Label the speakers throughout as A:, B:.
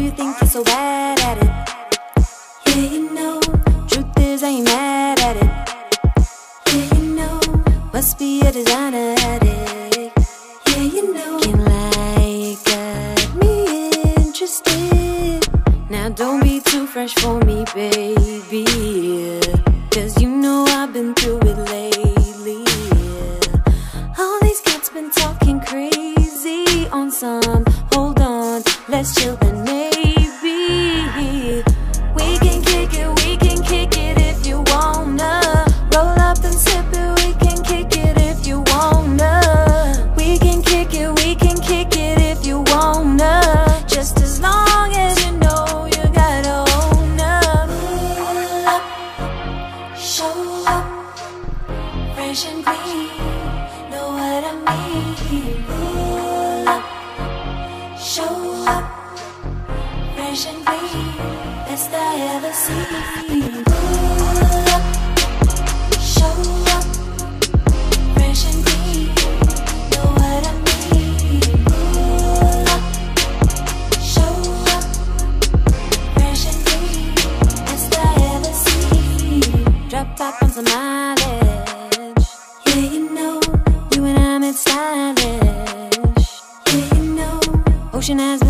A: you think you're so bad at it? Yeah, you know. Truth is, I ain't mad at it. Yeah, you know. Must be a designer at it. Yeah, you know. Can like got me interested. Now don't be too fresh for me, baby. Cause you know I've been through it lately. All these cats been talking crazy on some. Hold on, let's chill then and clean. Best I ever seen. Pull up, show up. Know what I mean? Pull up, show up. Best I ever seen. Drop on some mileage. Yeah, you know, you and I stylish. Yeah, you know, ocean eyes,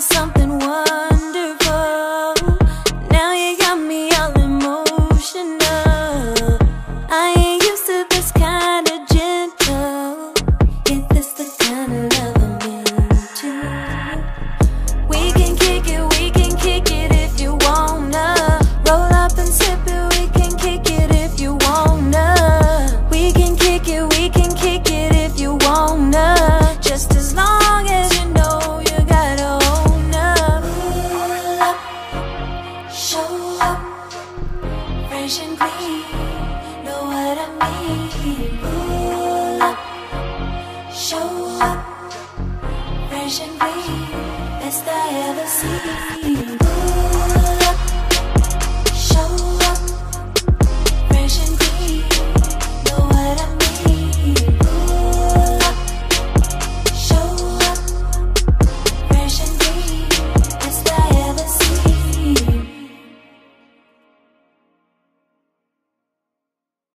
A: something show up fresh and clean, best I ever seen.